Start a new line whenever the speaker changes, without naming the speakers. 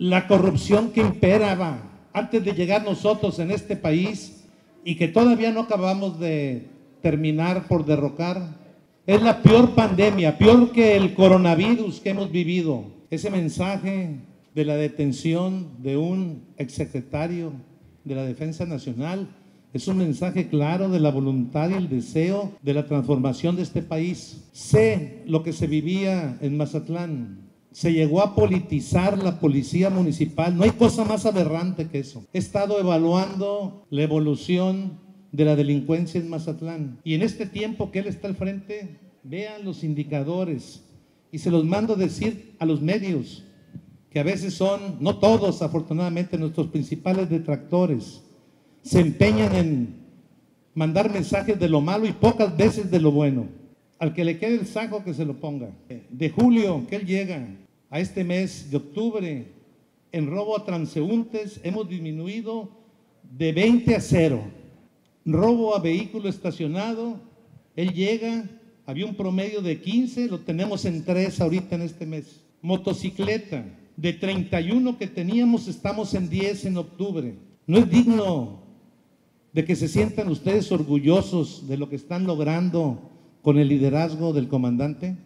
la corrupción que imperaba antes de llegar nosotros en este país y que todavía no acabamos de terminar por derrocar. Es la peor pandemia, peor que el coronavirus que hemos vivido. Ese mensaje de la detención de un exsecretario de la Defensa Nacional es un mensaje claro de la voluntad y el deseo de la transformación de este país. Sé lo que se vivía en Mazatlán. Se llegó a politizar la policía municipal. No hay cosa más aberrante que eso. He estado evaluando la evolución de la delincuencia en Mazatlán. Y en este tiempo que él está al frente, vean los indicadores. Y se los mando decir a los medios, que a veces son, no todos afortunadamente, nuestros principales detractores. Se empeñan en mandar mensajes de lo malo y pocas veces de lo bueno. Al que le quede el saco que se lo ponga. De julio que él llega a este mes de octubre, en robo a transeúntes hemos disminuido de 20 a 0 robo a vehículo estacionado, él llega, había un promedio de 15, lo tenemos en 3 ahorita en este mes. Motocicleta, de 31 que teníamos, estamos en 10 en octubre. ¿No es digno de que se sientan ustedes orgullosos de lo que están logrando con el liderazgo del comandante?